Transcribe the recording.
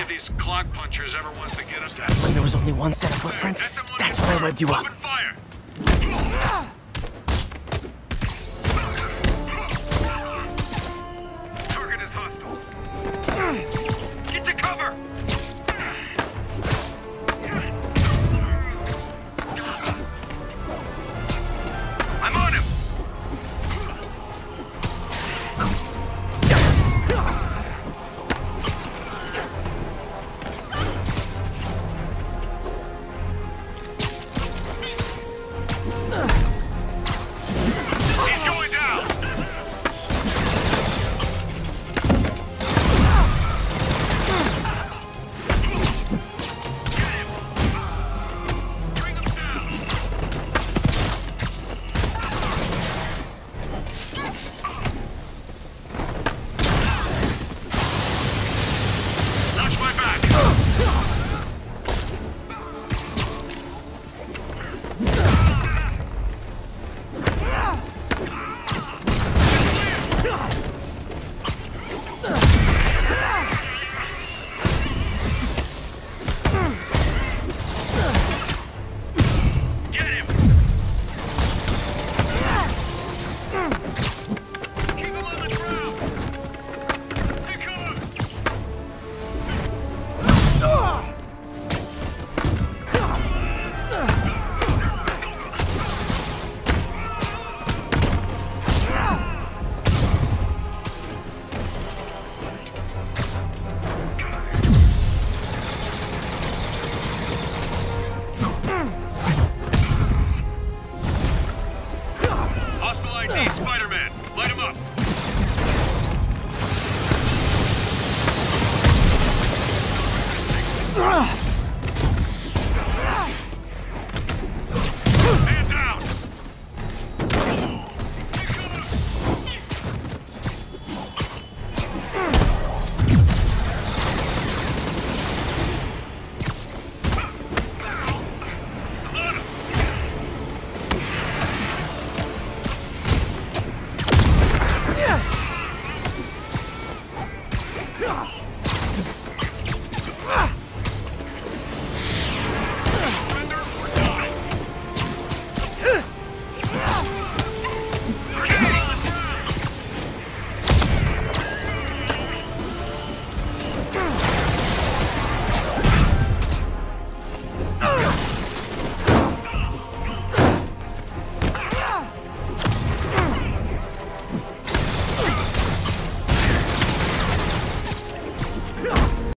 of these clock punchers ever wants to get us. When there was only one set of footprints, that's when I webbed you up. Open fire! Ah!